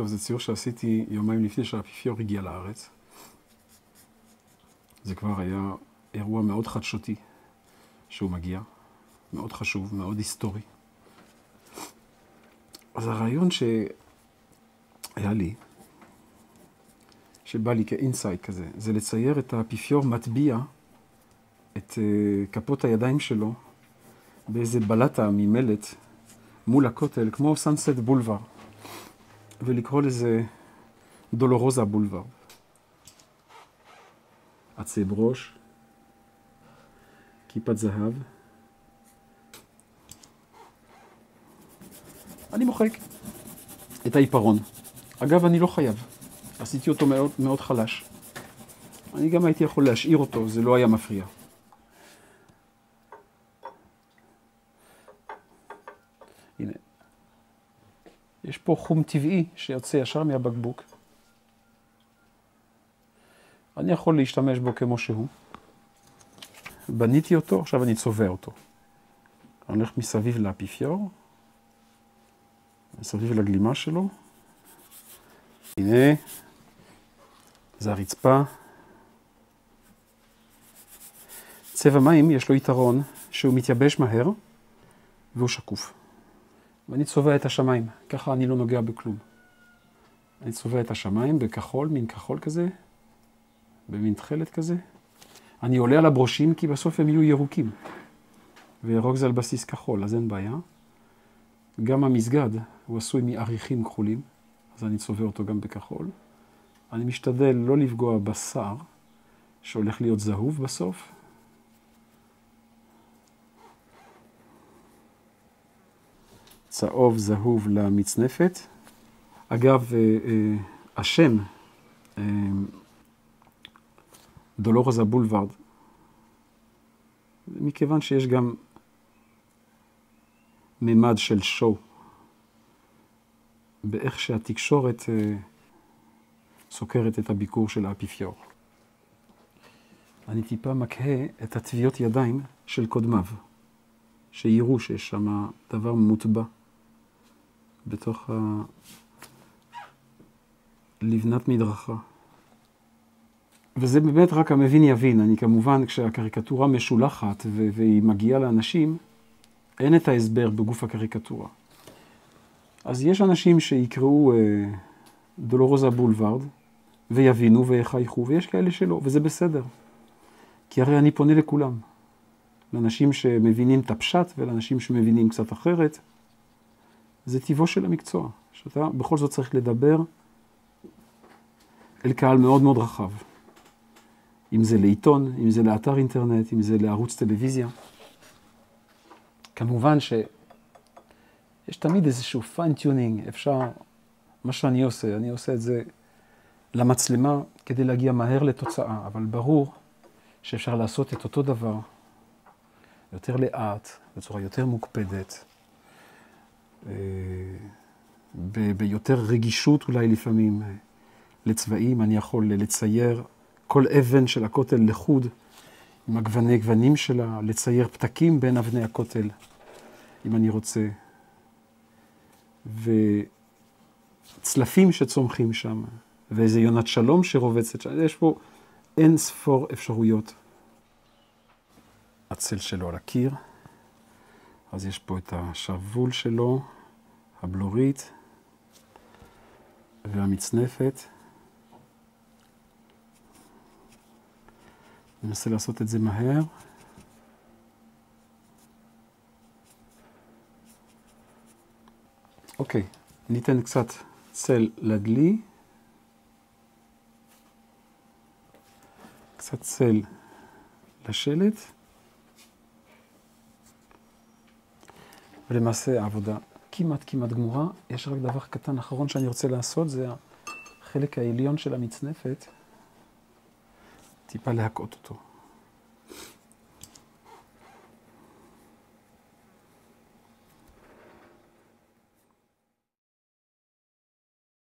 טוב, זה ציור שעשיתי יומיים לפני שהאפיפיור הגיע לארץ. זה כבר היה אירוע מאוד חדשותי שהוא מגיע, מאוד חשוב, מאוד היסטורי. אז הרעיון שהיה לי, שבא לי כאינסייט כזה, זה לצייר את האפיפיור מטביע את אה, כפות הידיים שלו באיזה בלטה ממלט מול הכותל, כמו סאנסט בולבר, ולקרוא לזה דולורוזה בולבר. עצב ראש, כיפת זהב. אני מוחק את העיפרון. אגב, אני לא חייב. עשיתי אותו מאוד, מאוד חלש. אני גם הייתי יכול להשאיר אותו, זה לא היה מפריע. הנה. יש פה חום טבעי שיוצא ישר מהבקבוק. אני יכול להשתמש בו כמו שהוא. בניתי אותו, עכשיו אני צובע אותו. אני הולך מסביב לאפיפיור, מסביב לגלימה שלו. הנה, זה הרצפה. צבע מים יש לו יתרון שהוא מתייבש מהר והוא שקוף. ואני צובע את השמיים, ככה אני לא נוגע בכלום. אני צובע את השמיים בכחול, מין כחול כזה, במין תכלת כזה. אני עולה על הברושים כי בסוף הם יהיו ירוקים. וירוק זה על בסיס כחול, אז אין בעיה. גם המסגד הוא עשוי מאריכים כחולים, אז אני צובע אותו גם בכחול. אני משתדל לא לפגוע בשר, שהולך להיות זהוב בסוף. צהוב זהוב למצנפת. אגב, אה, אה, השם אה, דולורוזה בולווארד, מכיוון שיש גם מימד של שואו, באיך שהתקשורת סוקרת את הביקור של האפיפיור. אני טיפה מקהה את הטביעות ידיים של קודמיו, שיראו שיש שם דבר מוטבע בתוך לבנת מדרכה. וזה באמת רק המבין יבין. אני כמובן, כשהקריקטורה משולחת והיא מגיעה לאנשים, אין את ההסבר בגוף הקריקטורה. אז יש אנשים שיקראו אה, דולורוזה בולווארד ויבינו ויחייכו, ויש כאלה שלא, וזה בסדר. כי הרי אני פונה לכולם. לאנשים שמבינים את הפשט ולאנשים שמבינים קצת אחרת. זה טיבו של המקצוע, שאתה בכל זאת צריך לדבר אל קהל מאוד מאוד רחב. אם זה לעיתון, אם זה לאתר אינטרנט, אם זה לערוץ טלוויזיה. כמובן שיש תמיד איזשהו fine-tuning, אפשר, מה שאני עושה, אני עושה את זה למצלמה כדי להגיע מהר לתוצאה, אבל ברור שאפשר לעשות את אותו דבר יותר לאט, בצורה יותר מוקפדת, אה, ביותר רגישות אולי לפעמים לצבעים, אני יכול לצייר כל אבן של הכותל לחוד, עם הגווני גוונים שלה, לצייר פתקים בין אבני הכותל, אם אני רוצה. וצלפים שצומחים שם, ואיזה יונת שלום שרובצת שם, יש פה אין ספור אפשרויות. הצל שלו על הקיר, אז יש פה את השרוול שלו, הבלורית והמצנפת. ננסה לעשות את זה מהר. אוקיי, ניתן קצת צל לדלי. קצת צל לשלט. ולמעשה העבודה כמעט כמעט גמורה. יש רק דבר קטן אחרון שאני רוצה לעשות, זה החלק העליון של המצנפת. טיפה להכות אותו.